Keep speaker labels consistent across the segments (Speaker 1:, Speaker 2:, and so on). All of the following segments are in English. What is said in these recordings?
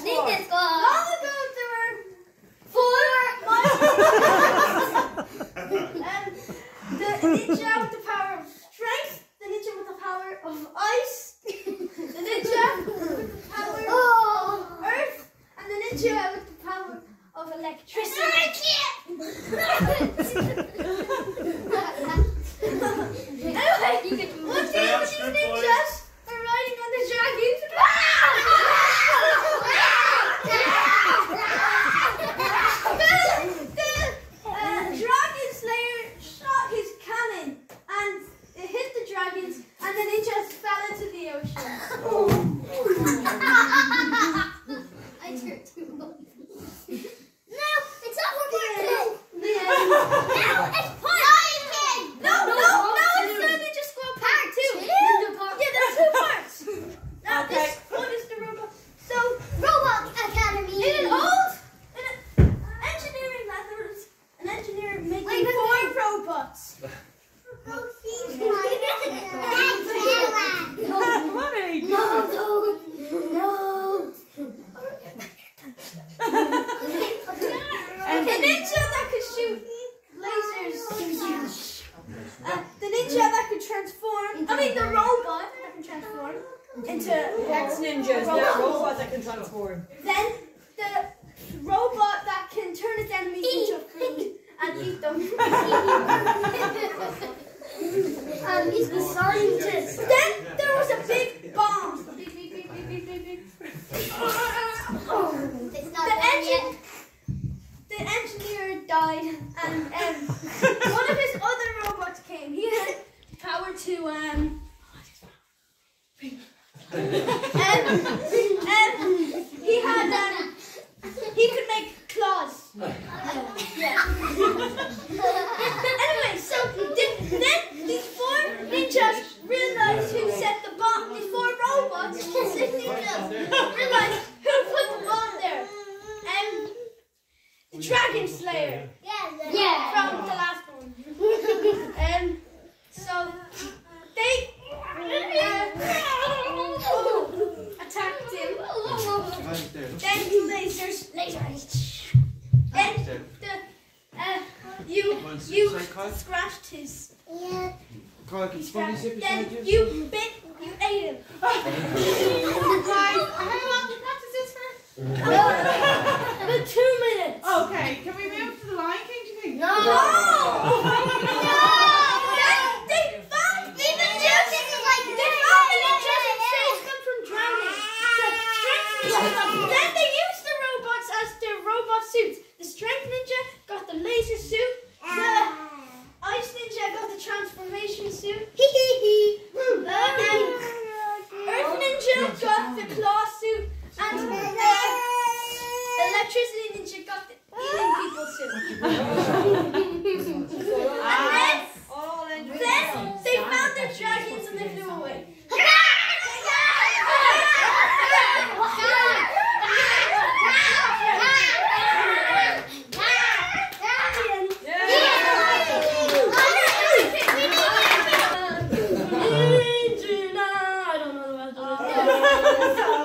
Speaker 1: transform?
Speaker 2: Ninja Squad.
Speaker 3: Long ago there were four um, the ninja with the power of strength, the ninja with the power of ice, the ninja with the power
Speaker 2: Oh.
Speaker 3: of earth, and the ninja with the power of electricity. anyway,
Speaker 2: You can
Speaker 3: one
Speaker 4: Stay
Speaker 3: day
Speaker 4: on
Speaker 3: when these
Speaker 4: script, boys.
Speaker 3: ninjas were riding on the dragons. the uh, dragon slayer shot his cannon and it hit the dragons and the ninjas fell into the ocean.
Speaker 2: I turned too much. No, it's not one more two.
Speaker 3: The end.
Speaker 2: No, it's part Lion King.
Speaker 3: No, no, no, it's the Ninja Squad part two.
Speaker 2: Ninja part
Speaker 3: Yeah, there's two parts. Now
Speaker 1: Okay.
Speaker 3: this one is the robot. So
Speaker 2: Robot Academy.
Speaker 3: in an old in an engineering lab, there was an engineer making
Speaker 2: Wait, wait,
Speaker 3: four
Speaker 2: wait.
Speaker 3: robots.
Speaker 1: Money.
Speaker 2: No, no, no.
Speaker 3: The ninja that could shoot lasers. Uh, the ninja that could transform. I mean, the robot that can transform into
Speaker 1: Ex ninjas. Yeah, robots that can transform.
Speaker 3: Then the robot that can turn its enemies into food and them.
Speaker 2: Um, he's the scientist.
Speaker 3: then there was a big bomb. Beep, beep, beep, beep, beep, beep, beep.
Speaker 2: It's
Speaker 3: The
Speaker 2: not done
Speaker 3: engine, the engineer died, and um, one of his other robots came. He had power to um. um, um, he had um, he could make claws. Yeah. anyway, so did, then these ninjas realized who set the bomb. before robots, six ninjas, realized who put the bomb there. And the Dragon Slayer
Speaker 2: Yeah. yeah.
Speaker 3: from the last one. and so they uh, attacked him. Then lasers, lasers. Then the uh, you you scratched his.
Speaker 2: Yeah.
Speaker 3: Then you bit, you ate him. Guys, how long the cuts is this for two minutes.
Speaker 1: Okay, can we move to the Lion King? Do you think?
Speaker 2: No.
Speaker 3: Then they found the ninjas. They found the ninjas and come from drowning. The strength ninja. Then they used the robots as their robot suits. The strength ninja got the laser suit. The ninja suit? Hee hee suit. ハハハハ!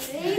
Speaker 3: Three.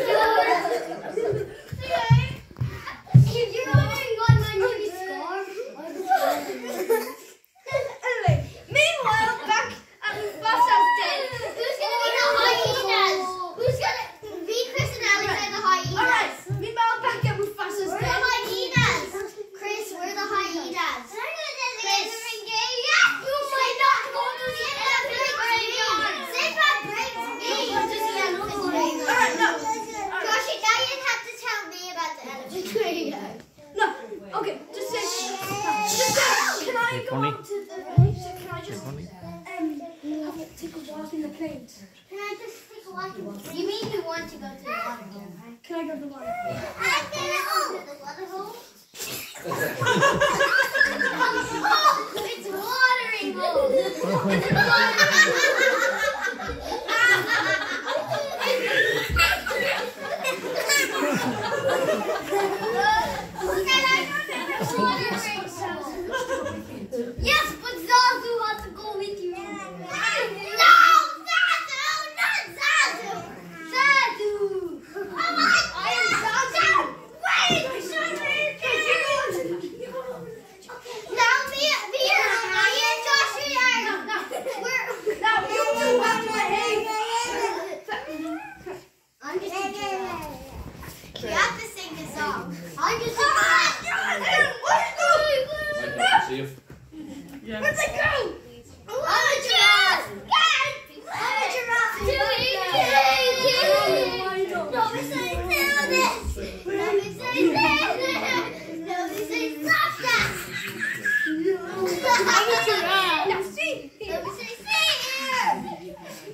Speaker 3: I go up to the plane? Can I just um, take a walk in the plane?
Speaker 2: Can I just take a walk in the plane? You mean you want to go to the water hole?
Speaker 3: Can I go to the water
Speaker 2: hole? I'm going to the water hole. it's watering watering hole. You
Speaker 3: have
Speaker 2: to sing the song. I'm just a
Speaker 4: Safe.
Speaker 1: Yeah.
Speaker 3: Where'd they go?
Speaker 2: I'm a giraffe. I'm a giraffe. Nobody say this. Nobody say this. Nobody say stop that.
Speaker 3: I'm a giraffe. Now see.
Speaker 2: Nobody say stay here.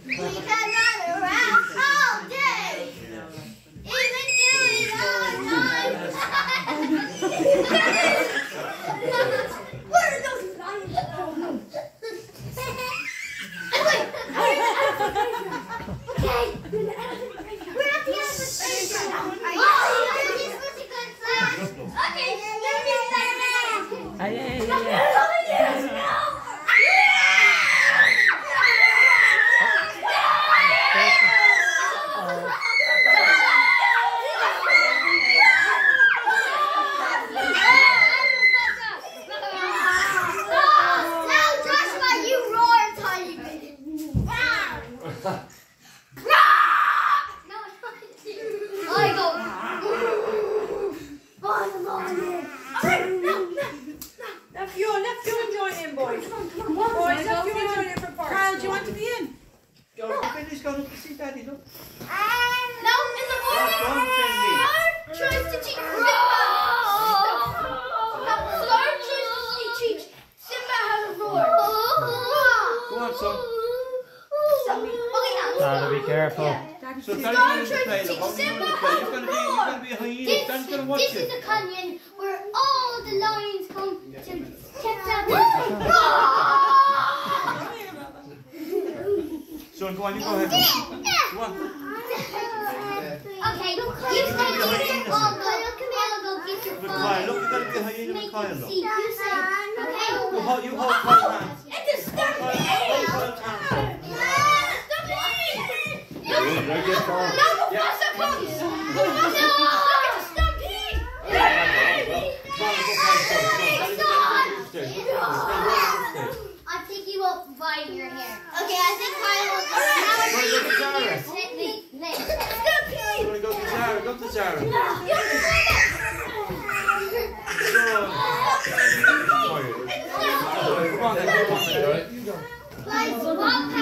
Speaker 2: We can run around all day. Even doing all night.
Speaker 3: Where are those lions?
Speaker 2: Okay. We're at the end of the station. Oh, this was a good class. Okay, let me start.
Speaker 1: Ah, yeah, yeah, yeah.
Speaker 2: Now, Joshua, you roar until you get it. No, I go. Bye, lion.
Speaker 1: Left you, left you and join in, boys. Boys, left you and join in for parts. Kyle, do you want to be in?
Speaker 4: Go, look at this, go look to see daddy, look.
Speaker 2: No, in the morning.
Speaker 4: Go on, Finley.
Speaker 2: Scar tries to teach Simba. Scar tries to teach Simba how to roar.
Speaker 4: Go on, son.
Speaker 2: Okay, now.
Speaker 5: Gotta be careful.
Speaker 1: Daddy,
Speaker 4: So
Speaker 1: please.
Speaker 4: Daddy's
Speaker 2: Scar
Speaker 4: going to
Speaker 2: tries
Speaker 4: play,
Speaker 2: to
Speaker 4: look.
Speaker 2: teach
Speaker 4: How are you
Speaker 2: Simba
Speaker 4: going to play? You're going
Speaker 2: to
Speaker 4: to be, you're going to be a hyena.
Speaker 2: This,
Speaker 4: going to watch
Speaker 2: this is
Speaker 4: you.
Speaker 2: the canyon where all the lions come to check out.
Speaker 4: Son, go on, you go ahead. Go on.
Speaker 2: Okay, you stay here. I'll go, I'll go get your
Speaker 4: Look,
Speaker 2: phone.
Speaker 4: Kyle, look, you got to be a hyena with Kyle, look.
Speaker 2: see. You say, okay.
Speaker 4: hold, you hold Kyle's hand.
Speaker 3: It's a
Speaker 4: Kyle, hold Kyle's hand. Right there, Kyle.
Speaker 3: No, Mufasa comes. Mufasa, look at the stampede.
Speaker 4: Come on, go Kyle, son. Come on, Daddy's going to upstairs. Stand right upstairs.
Speaker 2: I'll take you up by your hair. Okay, I think Kyle will go.
Speaker 4: Go to look at Zara.
Speaker 3: Stampede.
Speaker 4: You want to go to Zara? Go to Zara. Son. Come on, then, come on, then, right?
Speaker 2: Guys, why